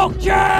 milk jug!